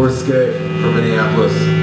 We'll escape from Minneapolis.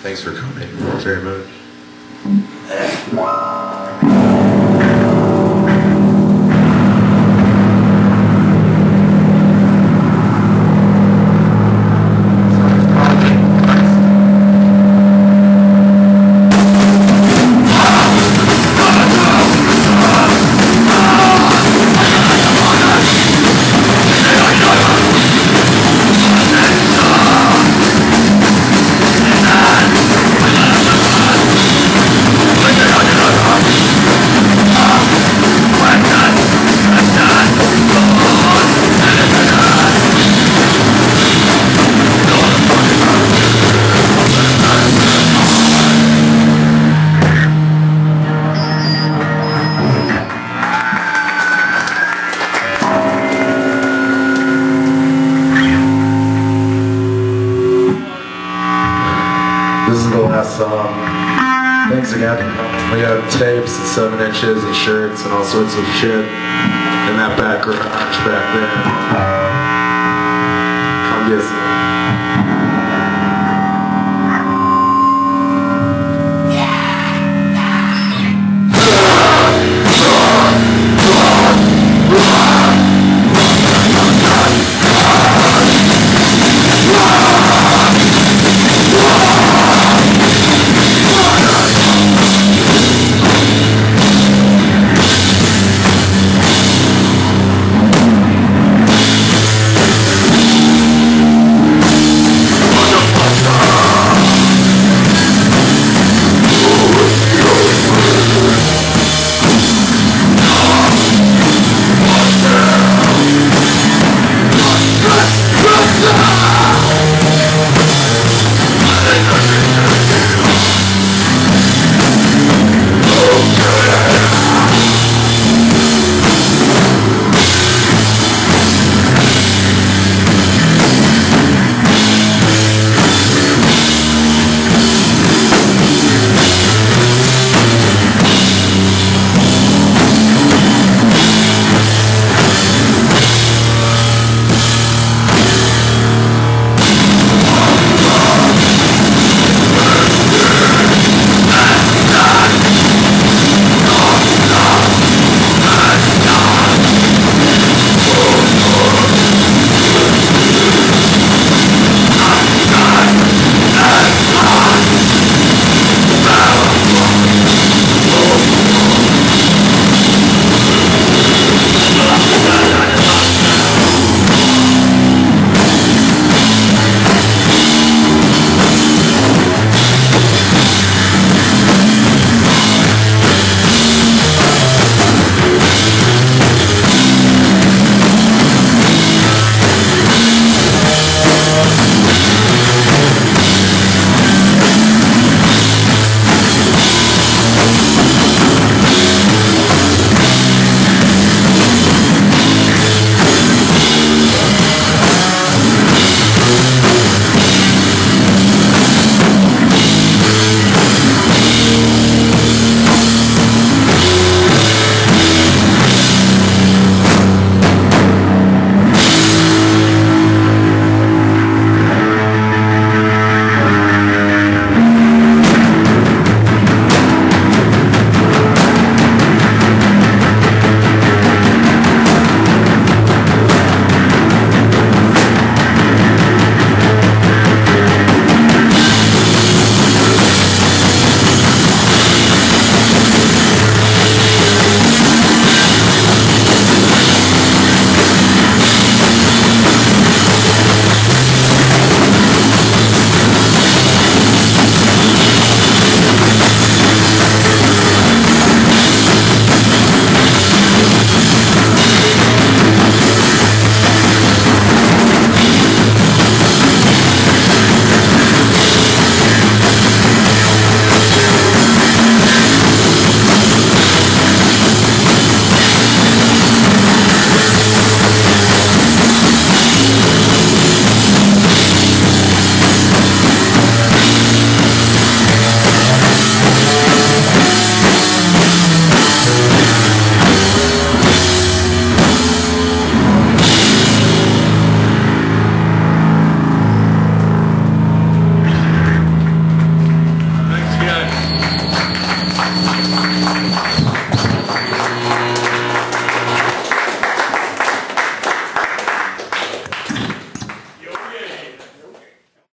Thanks for coming very much. And and shirts and all sorts of shit in that back garage back there. Get some.